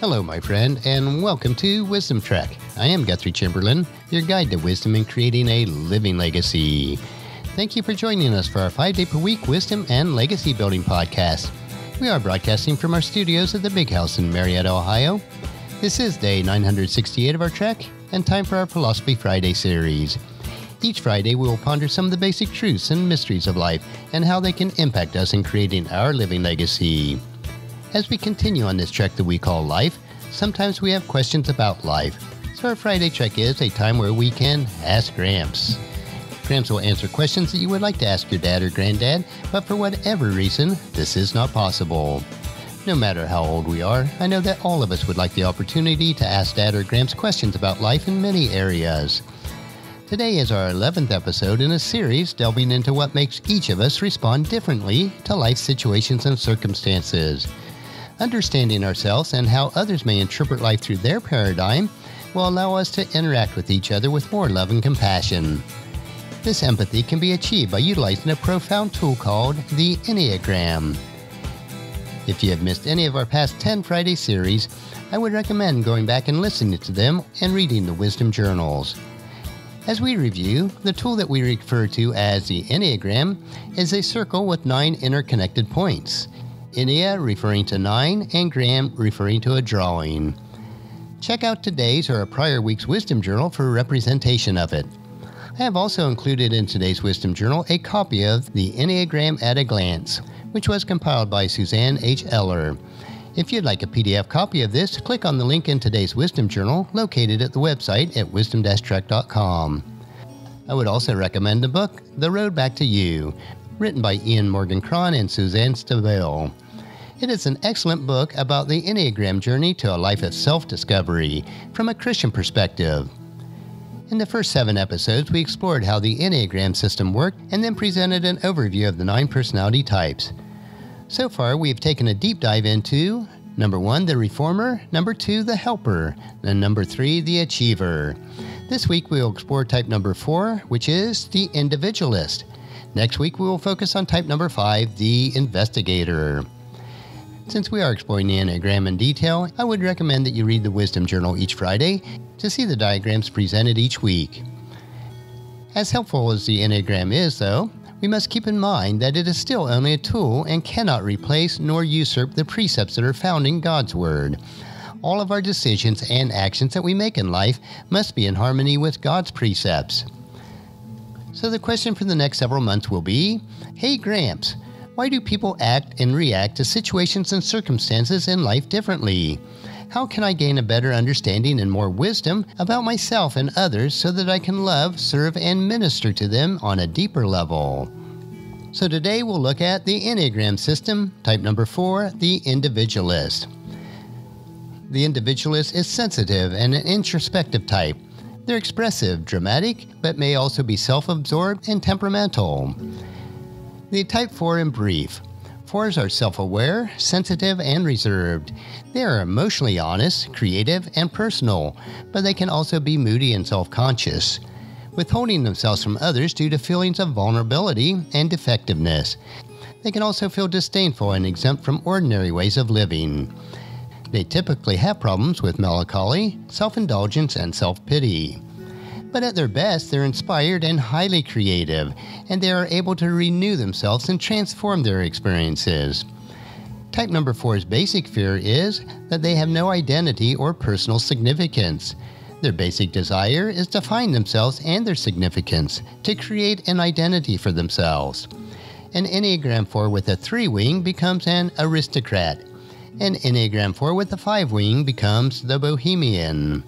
Hello, my friend, and welcome to Wisdom Trek. I am Guthrie Chamberlain, your guide to wisdom in creating a living legacy. Thank you for joining us for our five day per week wisdom and legacy building podcast. We are broadcasting from our studios at the Big House in Marietta, Ohio. This is day 968 of our trek, and time for our Philosophy Friday series. Each Friday, we will ponder some of the basic truths and mysteries of life and how they can impact us in creating our living legacy. As we continue on this trek that we call life, sometimes we have questions about life. So our Friday trek is a time where we can ask Gramps. Gramps will answer questions that you would like to ask your dad or granddad, but for whatever reason, this is not possible. No matter how old we are, I know that all of us would like the opportunity to ask Dad or Gramps questions about life in many areas. Today is our 11th episode in a series delving into what makes each of us respond differently to life situations and circumstances. Understanding ourselves and how others may interpret life through their paradigm will allow us to interact with each other with more love and compassion. This empathy can be achieved by utilizing a profound tool called the Enneagram. If you have missed any of our past 10 Friday series, I would recommend going back and listening to them and reading the wisdom journals. As we review, the tool that we refer to as the Enneagram is a circle with nine interconnected points. Ennea referring to nine, and gram referring to a drawing. Check out today's or a prior week's Wisdom Journal for a representation of it. I have also included in today's Wisdom Journal a copy of The Enneagram at a Glance, which was compiled by Suzanne H. Eller. If you'd like a PDF copy of this, click on the link in today's Wisdom Journal located at the website at wisdom-trek.com. I would also recommend the book The Road Back to You, written by Ian Morgan Cron and Suzanne Stabile. It is an excellent book about the Enneagram journey to a life of self discovery from a Christian perspective. In the first seven episodes, we explored how the Enneagram system worked and then presented an overview of the nine personality types. So far, we have taken a deep dive into number one, the reformer, number two, the helper, and number three, the achiever. This week, we will explore type number four, which is the individualist. Next week, we will focus on type number five, the investigator. Since we are exploring the Enneagram in detail, I would recommend that you read the Wisdom Journal each Friday to see the diagrams presented each week. As helpful as the Enneagram is, though, we must keep in mind that it is still only a tool and cannot replace nor usurp the precepts that are found in God's Word. All of our decisions and actions that we make in life must be in harmony with God's precepts. So, the question for the next several months will be Hey, Gramps, why do people act and react to situations and circumstances in life differently? How can I gain a better understanding and more wisdom about myself and others so that I can love, serve, and minister to them on a deeper level? So today we'll look at the Enneagram system, type number four, the individualist. The individualist is sensitive and an introspective type. They're expressive, dramatic, but may also be self absorbed and temperamental. The type 4 in brief Fours are self aware, sensitive, and reserved. They are emotionally honest, creative, and personal, but they can also be moody and self conscious, withholding themselves from others due to feelings of vulnerability and defectiveness. They can also feel disdainful and exempt from ordinary ways of living. They typically have problems with melancholy, self indulgence, and self pity but at their best, they're inspired and highly creative, and they are able to renew themselves and transform their experiences. Type number four's basic fear is that they have no identity or personal significance. Their basic desire is to find themselves and their significance, to create an identity for themselves. An Enneagram 4 with a 3 wing becomes an aristocrat. An Enneagram 4 with a 5 wing becomes the bohemian.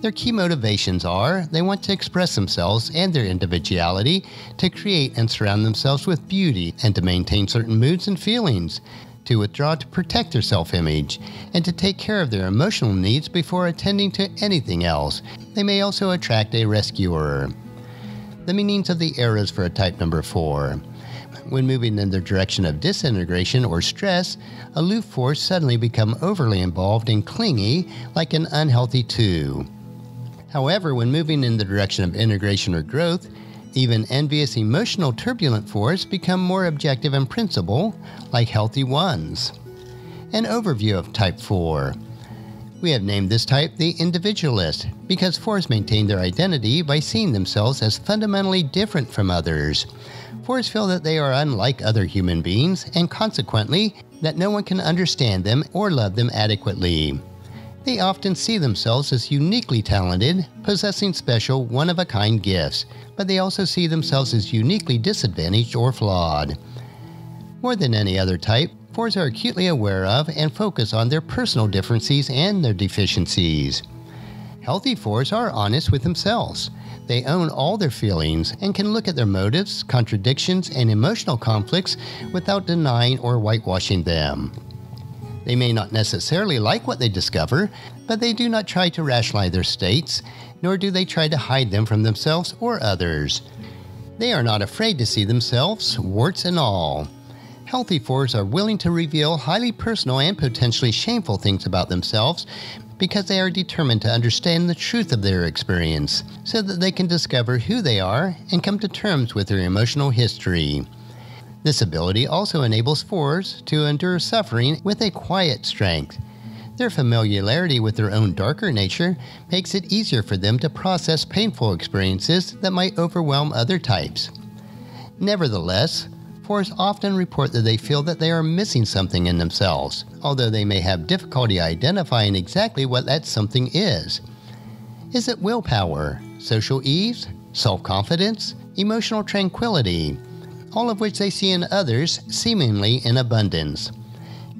Their key motivations are they want to express themselves and their individuality, to create and surround themselves with beauty, and to maintain certain moods and feelings, to withdraw to protect their self image, and to take care of their emotional needs before attending to anything else. They may also attract a rescuer. The meanings of the arrows for a type number 4. When moving in the direction of disintegration or stress, aloof fours suddenly become overly involved and clingy like an unhealthy 2. However, when moving in the direction of integration or growth, even envious, emotional, turbulent fours become more objective and principled, like healthy ones. An overview of Type 4. We have named this type the individualist because fours maintain their identity by seeing themselves as fundamentally different from others. Fours feel that they are unlike other human beings and consequently that no one can understand them or love them adequately. They often see themselves as uniquely talented, possessing special, one of a kind gifts, but they also see themselves as uniquely disadvantaged or flawed. More than any other type, fours are acutely aware of and focus on their personal differences and their deficiencies. Healthy fours are honest with themselves. They own all their feelings and can look at their motives, contradictions, and emotional conflicts without denying or whitewashing them. They may not necessarily like what they discover, but they do not try to rationalize their states, nor do they try to hide them from themselves or others. They are not afraid to see themselves, warts and all. Healthy fours are willing to reveal highly personal and potentially shameful things about themselves because they are determined to understand the truth of their experience so that they can discover who they are and come to terms with their emotional history. This ability also enables fours to endure suffering with a quiet strength. Their familiarity with their own darker nature makes it easier for them to process painful experiences that might overwhelm other types. Nevertheless, fours often report that they feel that they are missing something in themselves, although they may have difficulty identifying exactly what that something is. Is it willpower, social ease, self confidence, emotional tranquility, all of which they see in others seemingly in abundance?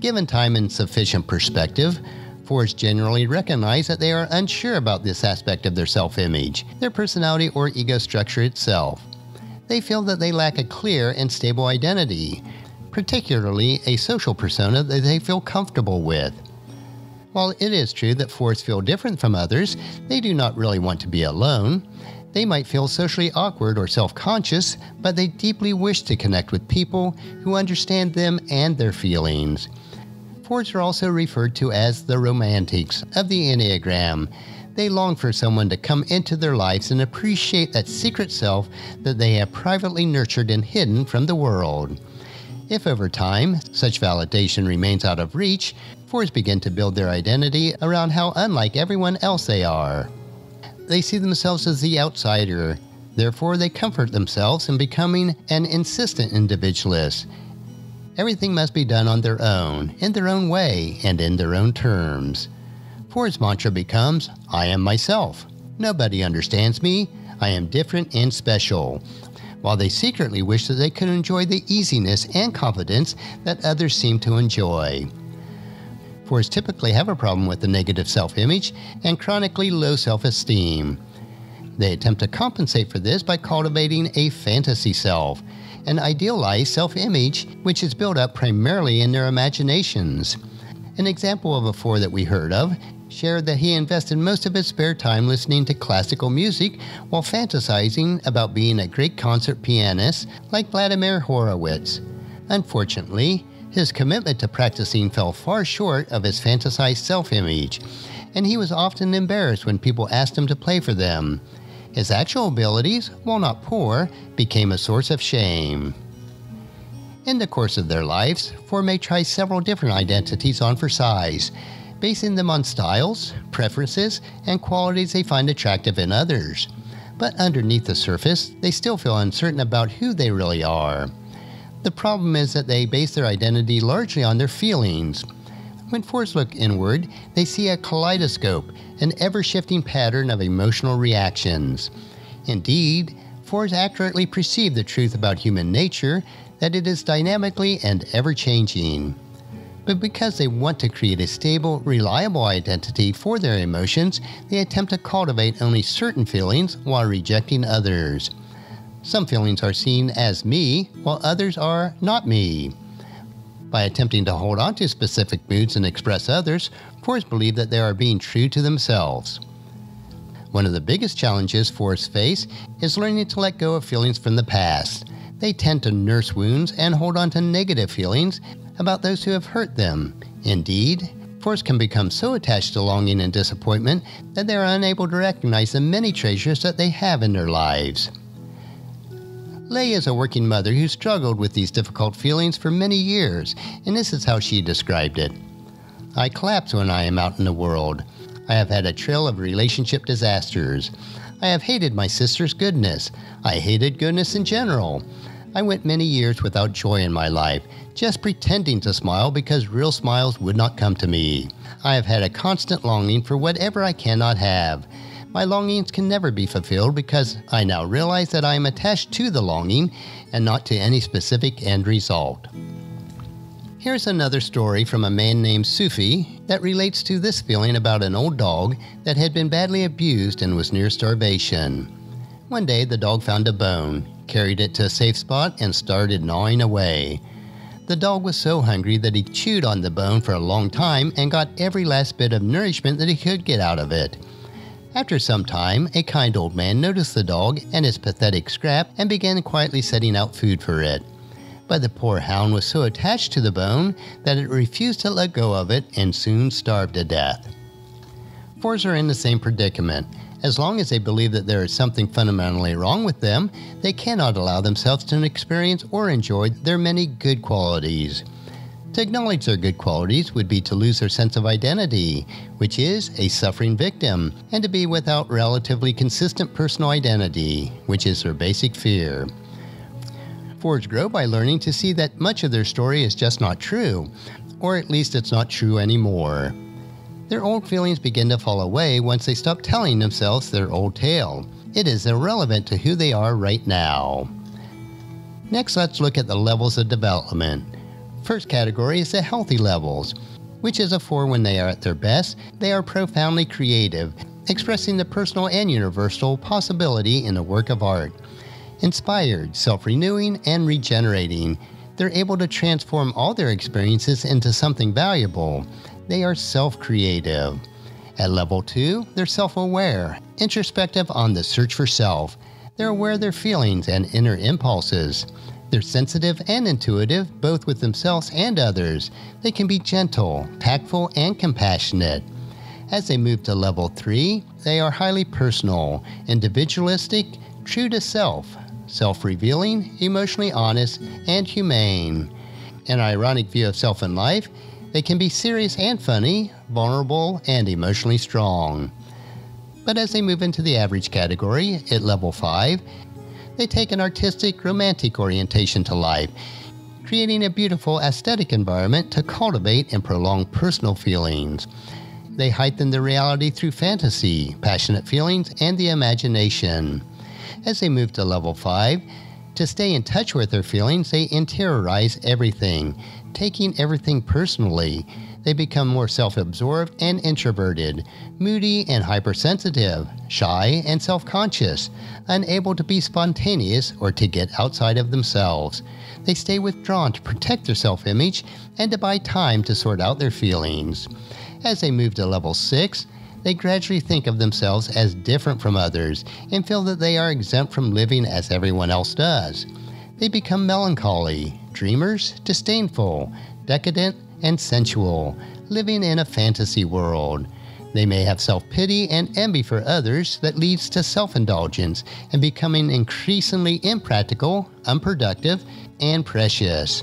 Given time and sufficient perspective, fours generally recognize that they are unsure about this aspect of their self image, their personality, or ego structure itself they feel that they lack a clear and stable identity, particularly a social persona that they feel comfortable with. While it is true that fours feel different from others, they do not really want to be alone. They might feel socially awkward or self conscious, but they deeply wish to connect with people who understand them and their feelings. Fours are also referred to as the romantics of the Enneagram, they long for someone to come into their lives and appreciate that secret self that they have privately nurtured and hidden from the world. If over time such validation remains out of reach, fours begin to build their identity around how unlike everyone else they are. They see themselves as the outsider, therefore, they comfort themselves in becoming an insistent individualist. Everything must be done on their own, in their own way, and in their own terms. Fours' mantra becomes I am myself. Nobody understands me. I am different and special. While they secretly wish that they could enjoy the easiness and confidence that others seem to enjoy. Fours typically have a problem with the negative self image and chronically low self esteem. They attempt to compensate for this by cultivating a fantasy self, an idealized self image which is built up primarily in their imaginations. An example of a four that we heard of shared that he invested most of his spare time listening to classical music while fantasizing about being a great concert pianist like Vladimir Horowitz. Unfortunately, his commitment to practicing fell far short of his fantasized self image, and he was often embarrassed when people asked him to play for them. His actual abilities, while not poor, became a source of shame. In the course of their lives, four may try several different identities on for size, basing them on styles, preferences, and qualities they find attractive in others. But underneath the surface, they still feel uncertain about who they really are. The problem is that they base their identity largely on their feelings. When fours look inward, they see a kaleidoscope, an ever shifting pattern of emotional reactions. Indeed, fours accurately perceive the truth about human nature that it is dynamically and ever changing but because they want to create a stable, reliable identity for their emotions, they attempt to cultivate only certain feelings while rejecting others. Some feelings are seen as me, while others are not me. By attempting to hold on to specific moods and express others, fours believe that they are being true to themselves. One of the biggest challenges fours face is learning to let go of feelings from the past. They tend to nurse wounds and hold on to negative feelings about those who have hurt them. Indeed, fours can become so attached to longing and disappointment that they are unable to recognize the many treasures that they have in their lives. Lay is a working mother who struggled with these difficult feelings for many years, and this is how she described it. I collapse when I am out in the world. I have had a trail of relationship disasters. I have hated my sister's goodness. I hated goodness in general. I went many years without joy in my life, just pretending to smile because real smiles would not come to me. I have had a constant longing for whatever I cannot have. My longings can never be fulfilled because I now realize that I am attached to the longing and not to any specific end result. Here's another story from a man named Sufi that relates to this feeling about an old dog that had been badly abused and was near starvation. One day, the dog found a bone, carried it to a safe spot, and started gnawing away. The dog was so hungry that he chewed on the bone for a long time and got every last bit of nourishment that he could get out of it. After some time, a kind old man noticed the dog and its pathetic scrap and began quietly setting out food for it. But the poor hound was so attached to the bone that it refused to let go of it and soon starved to death. Fours are in the same predicament. As long as they believe that there is something fundamentally wrong with them, they cannot allow themselves to experience or enjoy their many good qualities. To acknowledge their good qualities would be to lose their sense of identity, which is a suffering victim, and to be without relatively consistent personal identity, which is their basic fear. Fours grow by learning to see that much of their story is just not true, or at least it's not true anymore. Their old feelings begin to fall away once they stop telling themselves their old tale. It is irrelevant to who they are right now. Next, let's look at the levels of development. First category is the healthy levels, which is a four when they are at their best. They are profoundly creative, expressing the personal and universal possibility in a work of art. Inspired, self renewing, and regenerating, they're able to transform all their experiences into something valuable. They are self creative. At level 2, they're self aware, introspective on the search for self. They're aware of their feelings and inner impulses. They're sensitive and intuitive, both with themselves and others. They can be gentle, tactful, and compassionate. As they move to level 3, they are highly personal, individualistic, true to self, self revealing, emotionally honest, and humane. An ironic view of self and life, they can be serious and funny, vulnerable, and emotionally strong. But as they move into the average category, at level 5, they take an artistic, romantic orientation to life, creating a beautiful aesthetic environment to cultivate and prolong personal feelings. They heighten the reality through fantasy, passionate feelings, and the imagination. As they move to level 5, to stay in touch with their feelings, they interiorize everything, taking everything personally. They become more self absorbed and introverted, moody and hypersensitive, shy and self conscious, unable to be spontaneous or to get outside of themselves. They stay withdrawn to protect their self image and to buy time to sort out their feelings. As they move to level 6, they gradually think of themselves as different from others and feel that they are exempt from living as everyone else does. They become melancholy, dreamers, disdainful, decadent, and sensual, living in a fantasy world. They may have self pity and envy for others that leads to self indulgence and becoming increasingly impractical, unproductive, and precious.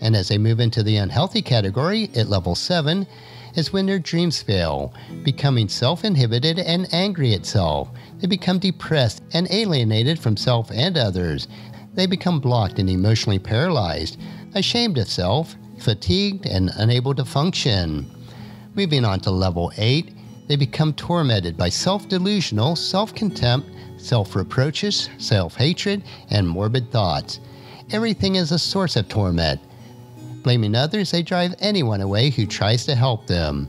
And as they move into the unhealthy category at level 7, is when their dreams fail, becoming self inhibited and angry at self. They become depressed and alienated from self and others. They become blocked and emotionally paralyzed, ashamed of self, fatigued, and unable to function. Moving on to level 8, they become tormented by self delusional, self contempt, self reproaches, self hatred, and morbid thoughts. Everything is a source of torment. Blaming others, they drive anyone away who tries to help them.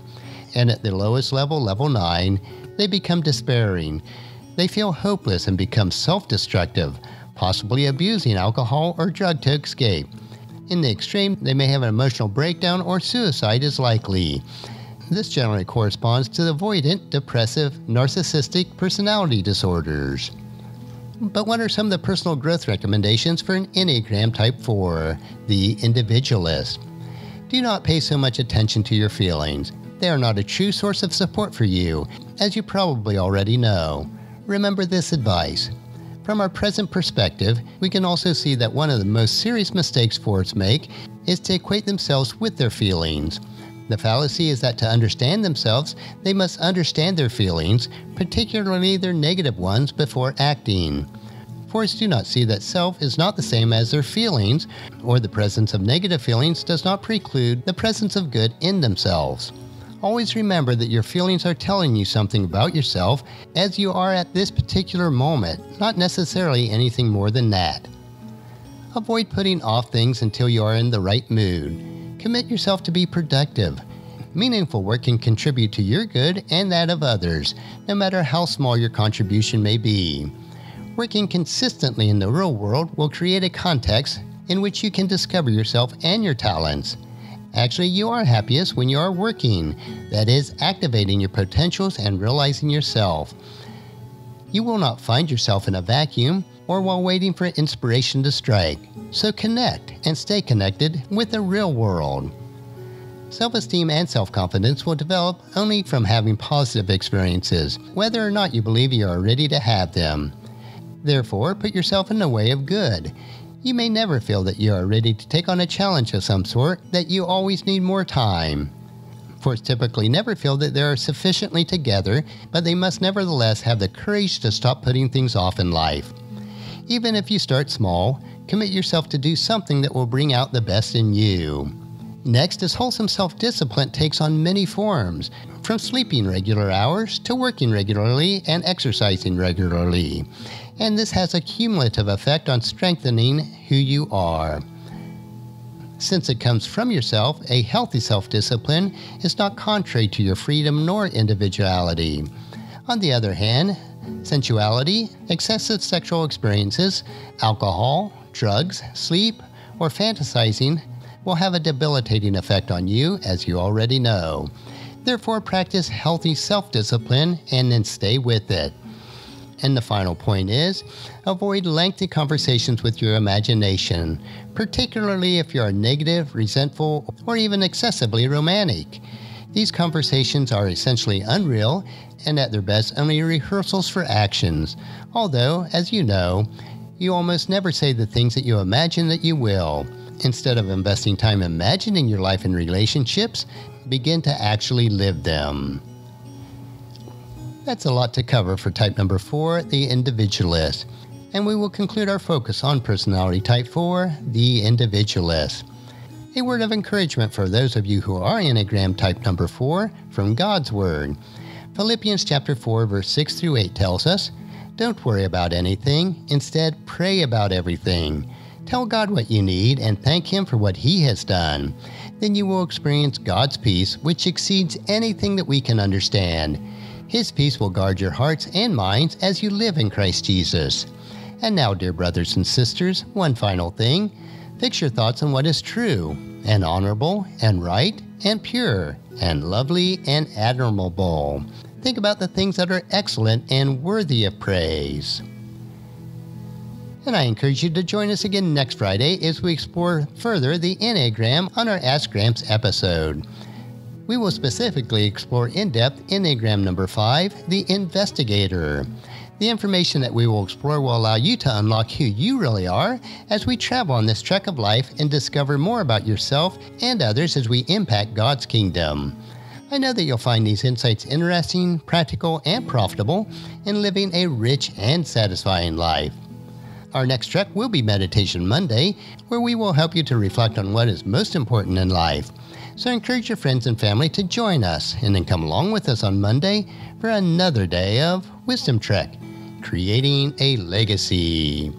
And at the lowest level, level 9, they become despairing. They feel hopeless and become self destructive, possibly abusing alcohol or drug to escape. In the extreme, they may have an emotional breakdown or suicide is likely. This generally corresponds to the avoidant, depressive, narcissistic personality disorders. But what are some of the personal growth recommendations for an Enneagram Type 4, the individualist? Do not pay so much attention to your feelings. They are not a true source of support for you, as you probably already know. Remember this advice. From our present perspective, we can also see that one of the most serious mistakes fours make is to equate themselves with their feelings. The fallacy is that to understand themselves, they must understand their feelings, particularly their negative ones, before acting. Fours do not see that self is not the same as their feelings, or the presence of negative feelings does not preclude the presence of good in themselves. Always remember that your feelings are telling you something about yourself as you are at this particular moment, not necessarily anything more than that. Avoid putting off things until you are in the right mood. Commit yourself to be productive. Meaningful work can contribute to your good and that of others, no matter how small your contribution may be. Working consistently in the real world will create a context in which you can discover yourself and your talents. Actually, you are happiest when you are working, that is, activating your potentials and realizing yourself. You will not find yourself in a vacuum or while waiting for inspiration to strike. So connect and stay connected with the real world. Self esteem and self confidence will develop only from having positive experiences, whether or not you believe you are ready to have them. Therefore, put yourself in the way of good. You may never feel that you are ready to take on a challenge of some sort, that you always need more time. Fours typically never feel that they are sufficiently together, but they must nevertheless have the courage to stop putting things off in life. Even if you start small, commit yourself to do something that will bring out the best in you. Next is wholesome self discipline takes on many forms, from sleeping regular hours to working regularly and exercising regularly. And this has a cumulative effect on strengthening who you are. Since it comes from yourself, a healthy self discipline is not contrary to your freedom nor individuality. On the other hand, sensuality, excessive sexual experiences, alcohol, drugs, sleep, or fantasizing will have a debilitating effect on you, as you already know. Therefore, practice healthy self discipline and then stay with it. And the final point is avoid lengthy conversations with your imagination, particularly if you are negative, resentful, or even excessively romantic. These conversations are essentially unreal and at their best only rehearsals for actions, although, as you know, you almost never say the things that you imagine that you will. Instead of investing time imagining your life and relationships, begin to actually live them. That's a lot to cover for type number four, the individualist. And we will conclude our focus on personality type four, the individualist. A word of encouragement for those of you who are Enneagram type number four from God's Word. Philippians chapter 4 verse 6 through 8 tells us, "Don't worry about anything, instead pray about everything. Tell God what you need and thank him for what he has done. Then you will experience God's peace which exceeds anything that we can understand. His peace will guard your hearts and minds as you live in Christ Jesus." And now, dear brothers and sisters, one final thing. Fix your thoughts on what is true, and honorable, and right, and pure, and lovely, and admirable. Think about the things that are excellent and worthy of praise. And I encourage you to join us again next Friday as we explore further the Enneagram on our Ask Gramps episode. We will specifically explore in depth Enneagram number 5, the Investigator. The information that we will explore will allow you to unlock who you really are as we travel on this trek of life and discover more about yourself and others as we impact God's kingdom. I know that you'll find these insights interesting, practical, and profitable in living a rich and satisfying life. Our next trek will be Meditation Monday, where we will help you to reflect on what is most important in life. So encourage your friends and family to join us and then come along with us on Monday for another day of Wisdom Trek, creating a legacy.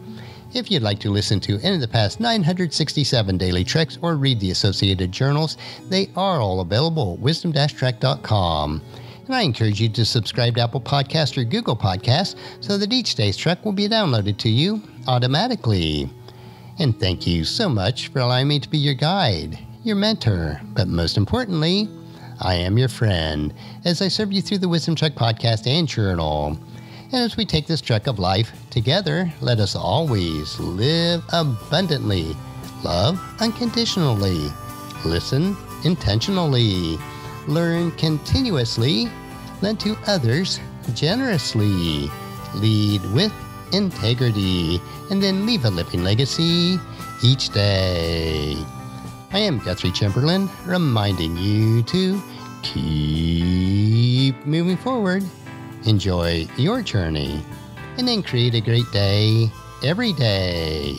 If you'd like to listen to any of the past 967 daily treks or read the associated journals, they are all available at wisdom-trek.com. And I encourage you to subscribe to Apple Podcast or Google Podcast so that each day's trek will be downloaded to you automatically. And thank you so much for allowing me to be your guide, your mentor, but most importantly, I am your friend as I serve you through the Wisdom Trek podcast and journal. And as we take this trek of life together, let us always live abundantly, love unconditionally, listen intentionally, learn continuously, lend to others generously, lead with integrity, and then leave a living legacy each day. I am Guthrie Chamberlain, reminding you to keep moving forward, enjoy your journey, and then create a great day every day.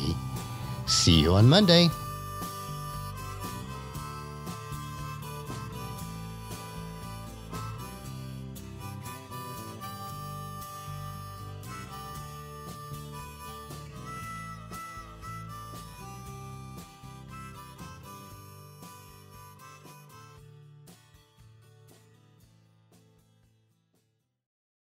See you on Monday.